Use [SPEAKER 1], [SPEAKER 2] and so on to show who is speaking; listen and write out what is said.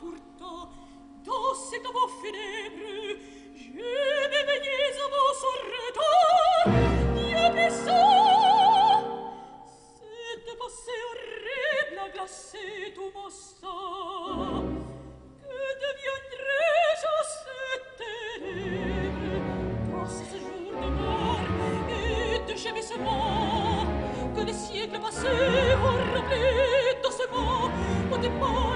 [SPEAKER 1] portò dans cette beau funèbre je me baignais à vos sorretons Dieu me cette passé horrible a glacé tout mon que deviendrai-je à cette ténèbre dans ce jour de mort et de gémissement que les siècles passés ont rappelé doucement au départ